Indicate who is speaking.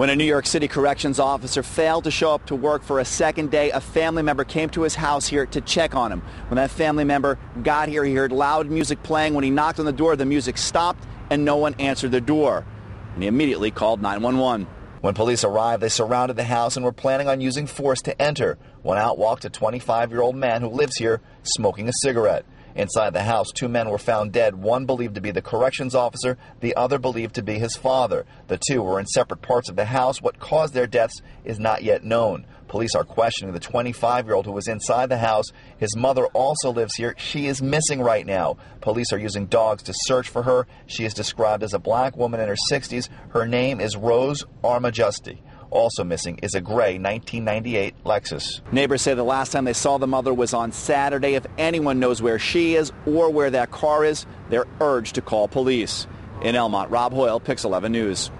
Speaker 1: When a New York City corrections officer failed to show up to work for a second day, a family member came to his house here to check on him. When that family member got here, he heard loud music playing. When he knocked on the door, the music stopped and no one answered the door. And he immediately called 911.
Speaker 2: When police arrived, they surrounded the house and were planning on using force to enter. When out walked a 25 year old man who lives here smoking a cigarette. Inside the house, two men were found dead, one believed to be the corrections officer, the other believed to be his father. The two were in separate parts of the house. What caused their deaths is not yet known. Police are questioning the 25 year old who was inside the house. His mother also lives here. She is missing right now. Police are using dogs to search for her. She is described as a black woman in her 60s. Her name is Rose Armajusti. Also missing is a gray 1998 Lexus.
Speaker 1: Neighbors say the last time they saw the mother was on Saturday. If anyone knows where she is or where that car is, they're urged to call police. In Elmont, Rob Hoyle, Pix 11 News.